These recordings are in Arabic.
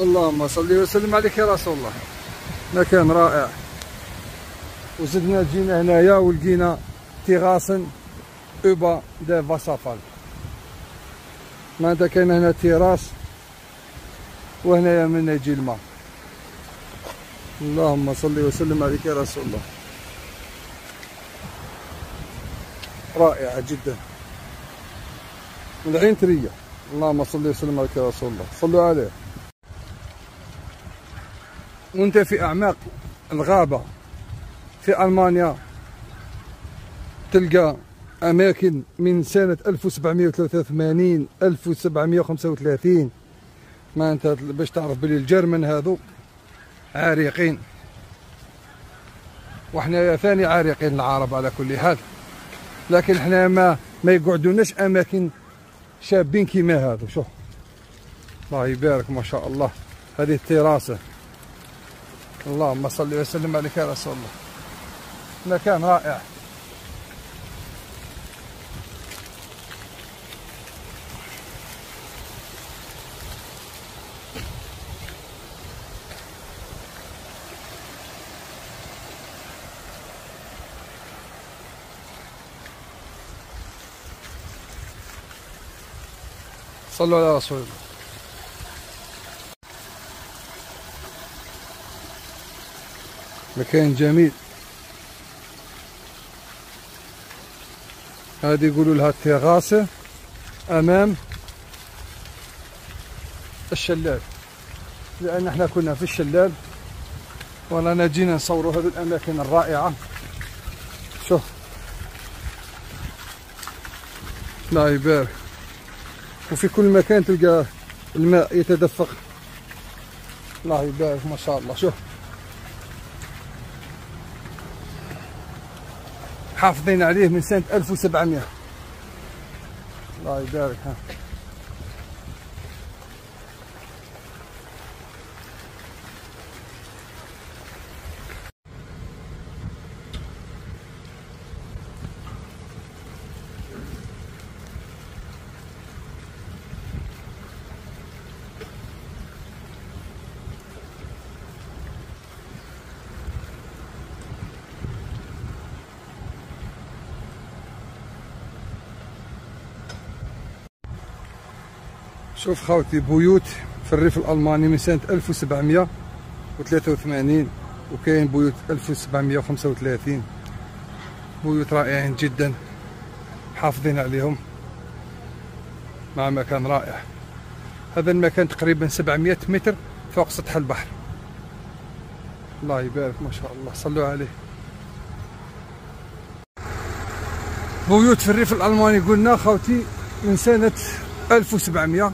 اللهم صل وسلم عليك يا رسول الله. مكان رائع. وزدنا جينا هنايا ولقينا تيغاسن أوبا دي فاسافال معناتها كاين هنا تيراس وهنايا من يجي الماء. اللهم صل وسلم عليك يا رسول الله. رائعة جدا. العين ترية. اللهم صل وسلم عليك يا رسول الله. صلوا عليه. وانت في اعماق الغابة في ألمانيا تلقى أماكن من سنة 1783 1735 ما انت باش تعرف بلي الجرمن هذو عريقين وحنا ثاني عريقين العرب على كل حال. لكن إحنا ما ما يقعدوناش أماكن شابين كيما هذا شوف. الله يبارك ما شاء الله. هذه التراسه اللهم صل وسلم عليك يا رسول الله. مكان رائع. صلوا على رسول الله. مكان جميل. هذه يقولوا لها التغاسة أمام الشلال. لأن إحنا كنا في الشلال ورانا جينا نصوروا هذه الأماكن الرائعة. شوف. لا يبارك. وفي كل مكان تلقى الماء يتدفق. الله يبارك ما شاء الله. شوف. حافظين عليه من سنة 1700 الله يبارك. ها شوف خوتي بيوت في الريف الألماني من سنة 1783 وكاين بيوت 1735 بيوت رائعين جدا حافظين عليهم. مع مكان رائع. هذا المكان تقريبا 700 متر فوق سطح البحر. الله يبارك ما شاء الله. صلوا عليه. بيوت في الريف الألماني قلنا خوتي من سنة 1700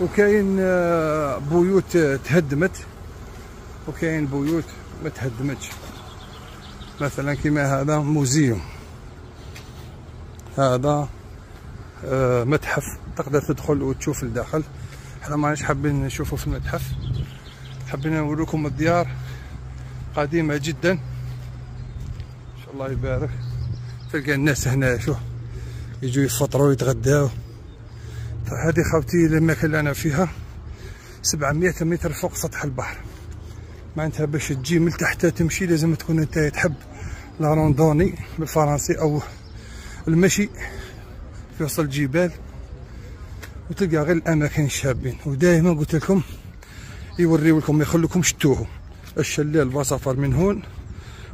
وكاين آه، بيوت تهدمت وكاين بيوت ما تهدمتش. مثلا كما هذا موزيوم. هذا آه، متحف. تقدر تدخل وتشوف الداخل. إحنا ماناش حابين نشوفه في المتحف. حابين نوريكم الديار. قديمة جدا. إن شاء الله يبارك. تلقى الناس هنا شوف يجوا يفطروا ويتغداو هذه خوتي المكان اللي أنا فيها. 700 متر فوق سطح البحر. معناتها باش تجي من تحت تمشي لازم تكون أنت تحب لا روندوني بالفرنسي أو المشي. في وسط الجبال وتلقى غير الأماكن الشابين. ودائما قلت لكم يوريو لكم ما يخلوكمش تتوهوا الشلال بسفر من هون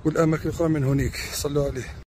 والأماكن الأخرى من هونيك. صلوا عليه.